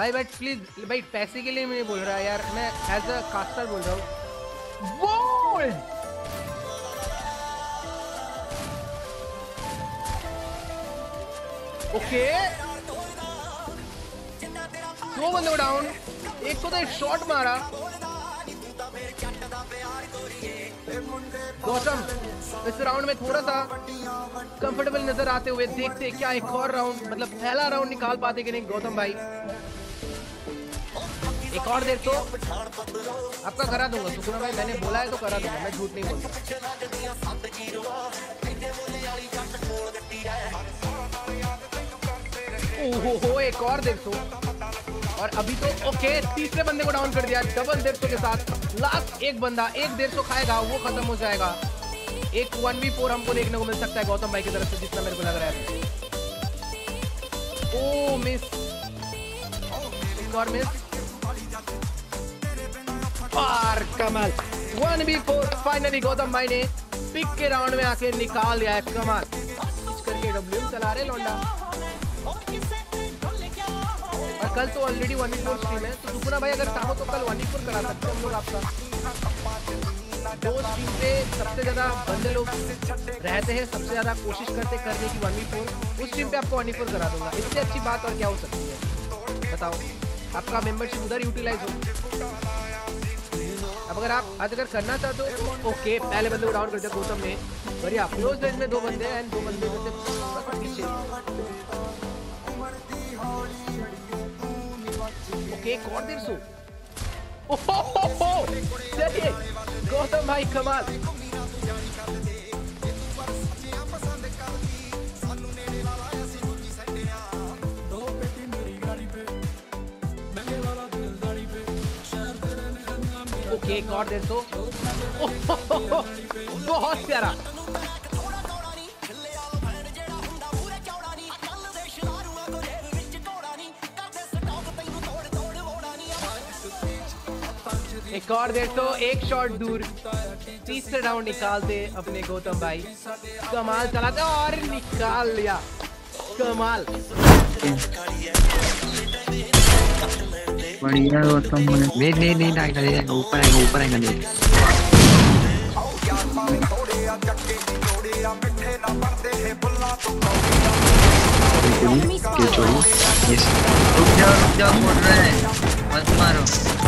भाई but please भाई, पैसे के लिए मैं बोल रहा यार, मैं एज अ कास्टर बोल रहा हूँ। ओके दो बंदे डाउन एक को तो एक शॉट मारा। गौतम इस राउंड में थोड़ा सा कंफर्टेबल नज़र आते हुए देखते क्या एक और राउंड मतलब पहला राउंड निकाल पाते कि नहीं, गौतम भाई? एक और देर तो आपका करा दूँगा, सुकुना भाई, मैंने बोला है तो करा दूँगा, मैं झूठ नहीं बोलता। ओहो, एक और देर तो। और अभी तो ओके तीसरे बंदे को डाउन कर दिया डबल देर के साथ। लास्ट एक बंदा, एक देर तो खाएगा, वो खत्म हो जाएगा। एक वन वी फोर हमको देखने को मिल सकता है गौतम भाई की तरफ़ से, जितना मेरे को लग रहा है। ओ मिस और मिस और Kamal. One B four finally Gautam भाई ने पिक के राउंड में आके निकाल लिया है कमाल। करके डब्ल्यू चला रहे लौंडा। और कल तो ऑलरेडी वन फोर स्ट्रीम है। तो सुपुना भाई अगर चाहो तो कल वन फोर करा सकते हम लोग आपका। दो स्ट्रीम पे सबसे ज़्यादा बंदे लोग रहते हैं, सबसे ज़्यादा कोशिश करते करने की वन फोर उस स्ट्रीम पे आपको वन फोर करा दूँगा। इससे अच्छी बात और क्या हो सकती है? बताओ। आपका मेंबरशिप उधर यूटिलाइज हो। अब अगर आप अगर करना चाहते हो, ओके, पहले बंदे को डाउन कर दिया, गौतम ने। बढ़िया क्लोज रेंज में दो बंदे हैं, दो बंदे पीछे। ओके, एक और देर सो। गौतम भाई कमाल। ओके एक और देर दो। बहुत प्यारा। एक और देर तो एक शॉट दूर। तीसरे राउंड निकालते अपने गौतम भाई। कमाल चला चलाते और निकाल लिया। कमाल। बढ़िया गौतम मैं नहीं नहीं आएगा आएगा ऊपर आएगा ऊपर आएगा नहीं ये चोरी यस रुक जाओ रुक जाओ मोड़ रहे है। मत मारो।